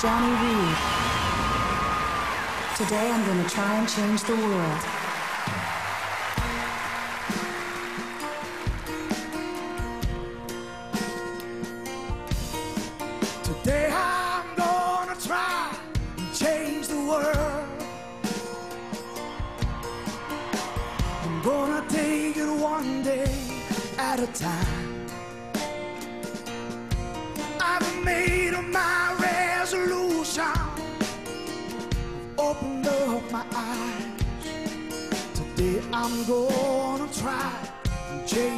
Johnny Reid. Today I'm gonna try and change the world. Today I'm gonna try and change the world. I'm gonna take it one day at a time. I've made a mind now opened up my eyes. Today I'm gonna try and change.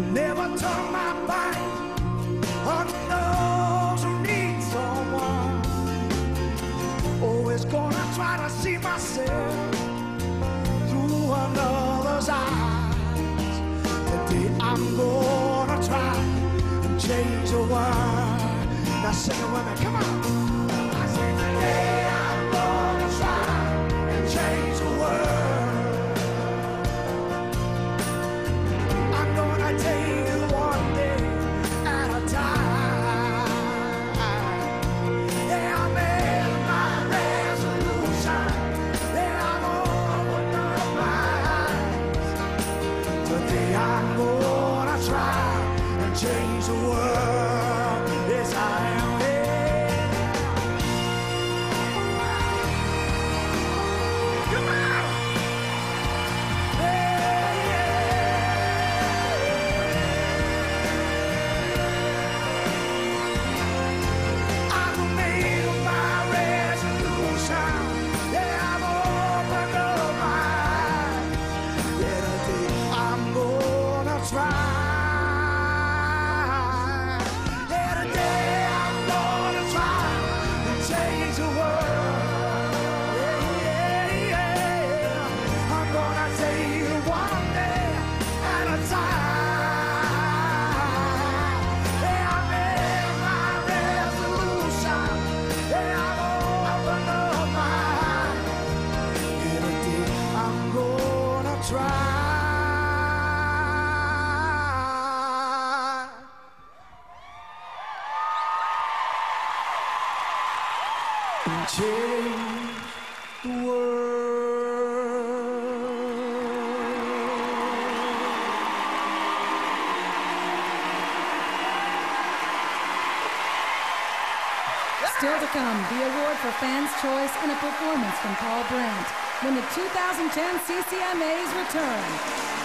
never turn my back on those who need someone. Always gonna try to see myself through another's eyes. Today I'm gonna try and change the world. Now, sing it with me, come on. change the world. Still to come, the award for Fans' Choice and a performance from Paul Brandt when the 2010 CCMAs return.